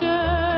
Mater.